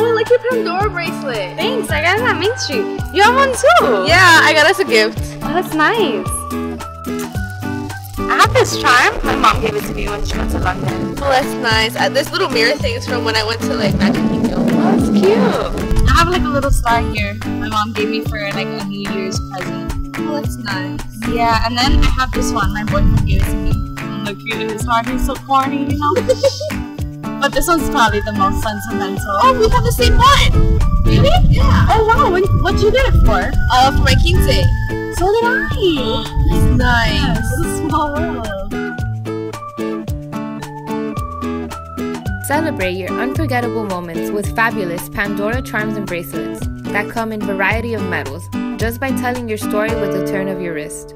your Pandora bracelet. Thanks, I got it at Main Street. You have one too? Yeah, I got it as a gift. Oh, that's nice. I have this charm. My mom gave it to me when she went to London. Well, that's nice. Uh, this little mirror thing is from when I went to like Magic Kingdom. Oh, that's cute. I have like a little star here. My mom gave me for like a New Year's present. Oh, that's nice. Yeah, and then I have this one. My boyfriend gave it to me. Look cute in his heart. He's so corny, you know? but this one's probably the most sentimental. Oh, we have the same one. really? Yeah. Oh wow, when, what'd you get it for? Uh, for my quince. So did I. It's nice. Yes, it's a small world. Celebrate your unforgettable moments with fabulous Pandora charms and bracelets that come in variety of metals just by telling your story with a turn of your wrist.